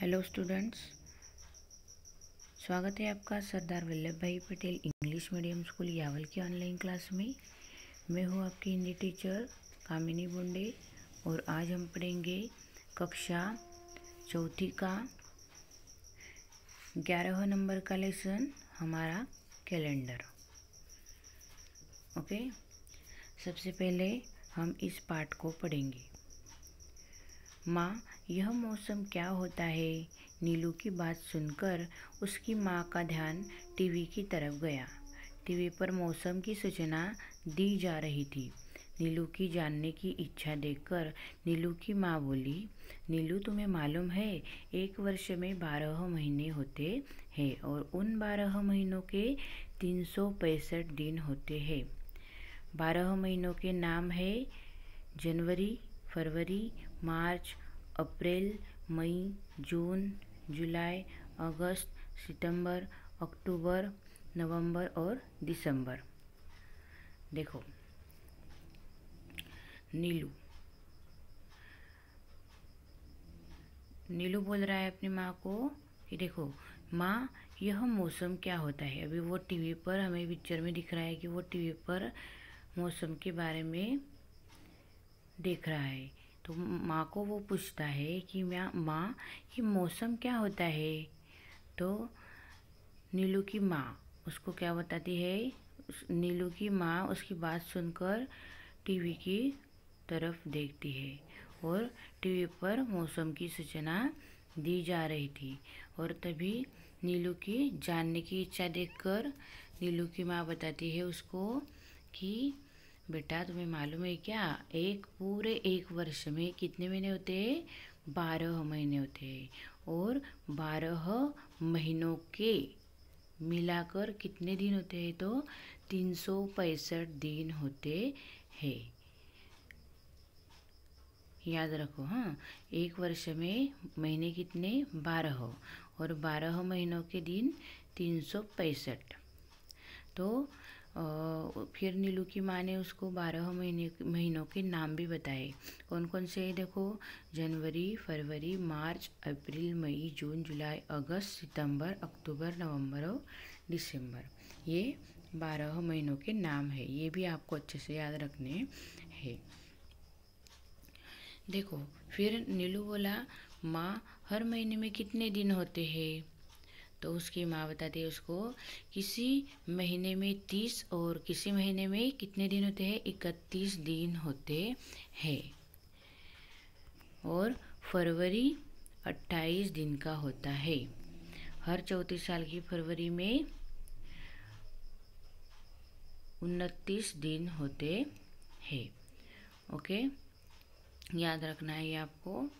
Hello students स्वागत है आपका Sardar Vallabh Bhai Patel English medium school Yawal की ऑनलाइन क्लास में। मैं हूँ आपकी हिंदी टीचर कामिनी बुंडे और आज हम पढ़ेंगे कक्षा चौथी का ग्यारह नंबर का लेसन हमारा कैलेंडर ओके सबसे पहले हम इस पाठ को पढ़ेंगे। माँ, यह मौसम क्या होता है? नीलू की बात सुनकर उसकी माँ का ध्यान टीवी की तरफ़ गया। टीवी पर मौसम की सूचना दी जा रही थी। नीलू की जानने की इच्छा देखकर नीलू की माँ बोली, नीलू, तुम्हें मालूम है, एक वर्ष में बारह महीने होते हैं और उन बारह महीनों के तीन सौ पैंसठ दिन होते हैं। बारह महीनों के नाम है जनवरी, फरवरी मार्च, अप्रैल, मई, जून, जुलाई, अगस्त, सितंबर, अक्टूबर, नवंबर और दिसंबर। देखो, नीलू। नीलू बोल रहा है अपनी माँ को कि देखो, माँ, यह मौसम क्या होता है? अभी वो टीवी पर, हमें पिक्चर में दिख रहा है कि वो टीवी पर मौसम के बारे में देख रहा है। तो माँ को वो पूछता है कि मैं माँ, ये मौसम क्या होता है? तो नीलू की माँ उसको क्या बताती है? नीलू की माँ उसकी बात सुनकर टीवी की तरफ़ देखती है और टीवी पर मौसम की सूचना दी जा रही थी और तभी नीलू की जानने की इच्छा देखकर नीलू की माँ बताती है उसको कि बेटा, तुम्हें मालूम है क्या? एक पूरे एक वर्ष में कितने महीने होते हैं? बारह महीने होते हैं। और बारह महीनों के मिलाकर कितने दिन होते हैं? तो तीन सौ पैंसठ दिन होते हैं। याद रखो हाँ? एक वर्ष में महीने कितने? बारह। और बारह महीनों के दिन तीन सौ पैंसठ। तो फिर नीलू की माँ ने उसको बारह महीने, महीनों के नाम भी बताए। कौन कौन से है? देखो, जनवरी, फरवरी, मार्च, अप्रैल, मई, जून, जुलाई, अगस्त, सितंबर, अक्टूबर, नवंबर और दिसंबर। ये बारह महीनों के नाम है। ये भी आपको अच्छे से याद रखने हैं। देखो, फिर नीलू बोला, माँ, हर महीने में कितने दिन होते हैं? तो उसकी माँ बताती है उसको, किसी महीने में तीस और किसी महीने में कितने दिन होते हैं? इकतीस दिन होते हैं। और फरवरी अट्ठाईस दिन का होता है। हर चौंतीस साल की फरवरी में उनतीस दिन होते हैं। ओके? याद रखना है ये आपको।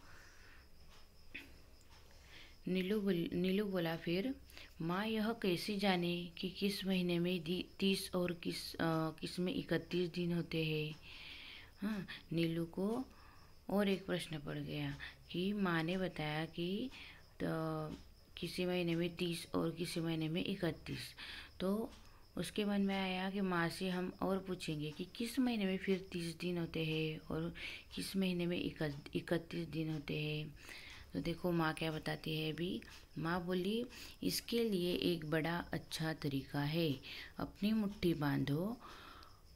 नीलू बोल नीलू बोला फिर माँ यह कैसे जाने कि किस महीने में तीस और किस आ, किसमें इकतीस दिन होते हैं? हाँ नीलू को और एक प्रश्न पड़ गया कि माँ ने बताया कि तो, किसी महीने में तीस और किसी महीने में इकतीस। तो उसके मन में आया कि माँ से हम और पूछेंगे कि किस महीने में फिर तीस दिन होते हैं और किस महीने में इकतीस दिन होते हैं। तो देखो माँ क्या बताती है अभी। माँ बोली, इसके लिए एक बड़ा अच्छा तरीका है। अपनी मुट्ठी बांधो।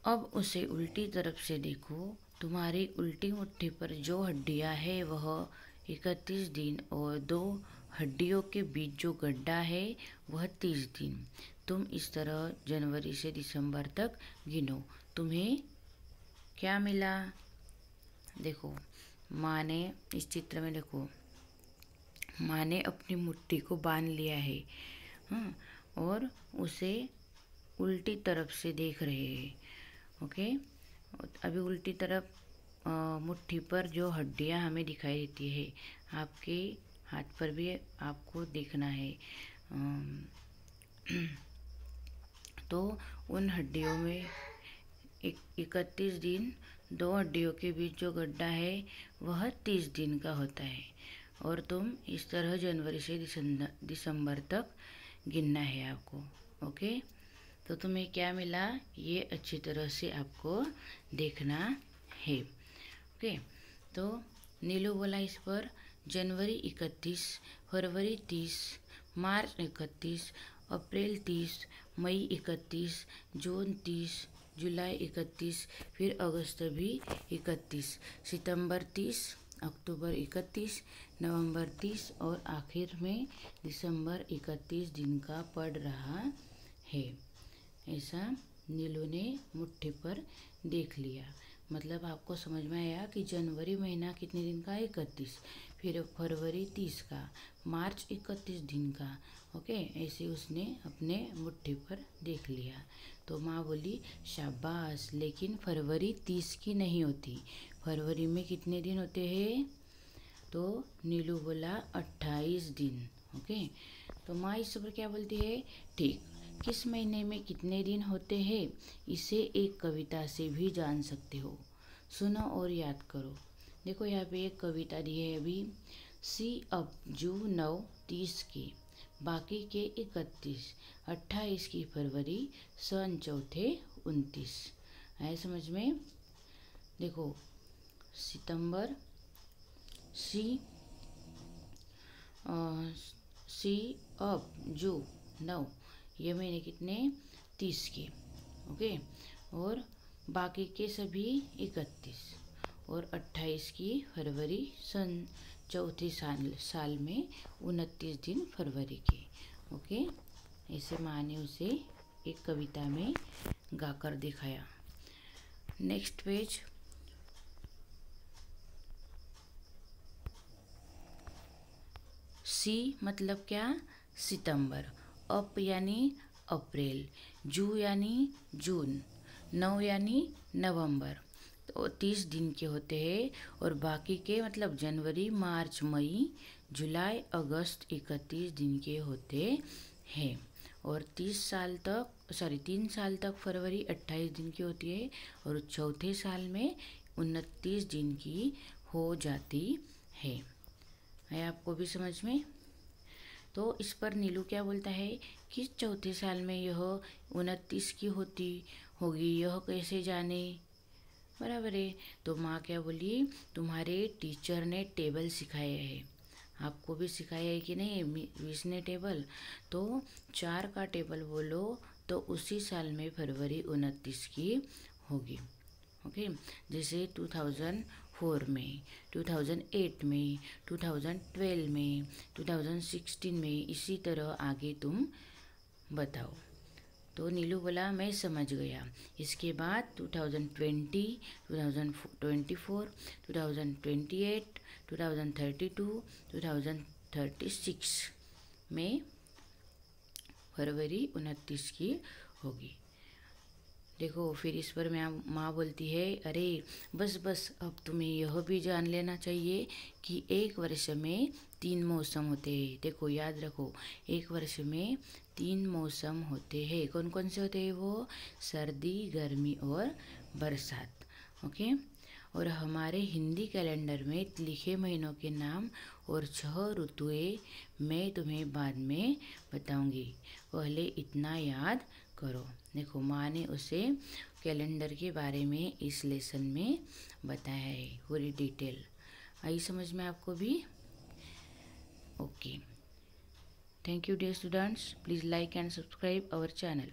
अब उसे उल्टी तरफ़ से देखो। तुम्हारी उल्टी मुट्ठी पर जो हड्डियाँ है, वह इकतीस दिन और दो हड्डियों के बीच जो गड्ढा है, वह तीस दिन। तुम इस तरह जनवरी से दिसंबर तक गिनो। तुम्हें क्या मिला? देखो, माँ ने इस चित्र में देखो माँ ने अपनी मुट्ठी को बाँध लिया है हाँ और उसे उल्टी तरफ़ से देख रहे हैं ओके? अभी उल्टी तरफ़ मुट्ठी पर जो हड्डियाँ हमें दिखाई देती है आपके हाथ पर भी आपको देखना है आ, तो उन हड्डियों में इकतीस दिन दो हड्डियों के बीच जो गड्ढा है वह तीस दिन का होता है। और तुम इस तरह जनवरी से दिसंबर तक गिनना है आपको, ओके? तो तुम्हें क्या मिला? ये अच्छी तरह से आपको देखना है, ओके? तो नीलू बोला इस पर, जनवरी इकतीस, फरवरी तीस, मार्च इकतीस, अप्रैल तीस, मई इकतीस, जून तीस, जुलाई इकतीस, फिर अगस्त भी इकतीस, सितंबर तीस, अक्टूबर इकतीस नवंबर तीस और आखिर में दिसंबर इकतीस दिन का पड़ रहा है। ऐसा नीलू ने मुट्ठी पर देख लिया। मतलब आपको समझ में आया कि जनवरी महीना कितने दिन का? इकतीस। फिर फरवरी तीस का। मार्च इकतीस दिन का। ओके? ऐसे उसने अपने मुट्ठी पर देख लिया। तो माँ बोली, शाबाश, लेकिन फरवरी तीस की नहीं होती। फरवरी में कितने दिन होते हैं? तो नीलू बोला, अट्ठाईस दिन ओके तो माँ इस पर क्या बोलती है? ठीक, किस महीने में कितने दिन होते हैं? इसे एक कविता से भी जान सकते हो। सुनो और याद करो। देखो यहाँ पे एक कविता दी है अभी। सी अब जू नौ तीस की, बाकी के इकतीस, अट्ठाईस की फरवरी, सन चौथे उनतीस। आए समझ में? देखो, सितंबर सी सी, अब, जो, नौ, ये महीने कितने, तीस के ओके, और बाकी के सभी इकतीस, और अट्ठाईस की फरवरी सन, चौथे साल साल में उनतीस दिन फरवरी के, ओके ऐसे माँ ने उसे एक कविता में गाकर दिखाया। Next page. सी मतलब क्या? सितंबर। अप यानी अप्रैल। जू यानी जून। नौ यानी नवंबर। तो तीस दिन के होते हैं और बाकी के मतलब जनवरी, मार्च, मई, जुलाई, अगस्त इकतीस दिन के होते हैं। और तीस साल तक, सॉरी, तीन साल तक फरवरी अट्ठाईस दिन की होती है और चौथे साल में उनतीस दिन की हो जाती है। है आपको भी समझ में? तो इस पर नीलू क्या बोलता है कि चौथे साल में यह उनतीस की होती होगी, यह कैसे जाने? बराबर है। तो माँ क्या बोली, तुम्हारे टीचर ने टेबल सिखाया है। आपको भी सिखाया है कि नहीं? विश ने टेबल? तो चार का टेबल बोलो तो उसी साल में फरवरी उनतीस की होगी। ओके? जैसे टू थाउज़ेंड फोर में 2008 में 2012 में 2016 में इसी तरह आगे तुम बताओ। तो नीलू बोला मैं समझ गया। इसके बाद 2020, 2024, 2028, 2032, 2036 में फरवरी उनतीस की होगी। देखो, फिर इस पर मैं माँ बोलती है, अरे, बस बस, अब तुम्हें यह भी जान लेना चाहिए कि एक वर्ष में तीन मौसम होते हैं। देखो, याद रखो, एक वर्ष में तीन मौसम होते हैं। कौन कौन से होते हैं वो? सर्दी, गर्मी और बरसात, ओके? और हमारे हिंदी कैलेंडर में लिखे महीनों के नाम और छह ऋतुएँ मैं तुम्हें बाद में बताऊँगी। पहले इतना याद करो। देखो, माँ ने उसे कैलेंडर के बारे में इस लेसन में बताया है, पूरी डिटेल। आई समझ में आपको भी? Okay. Thank you dear students please like and subscribe our channel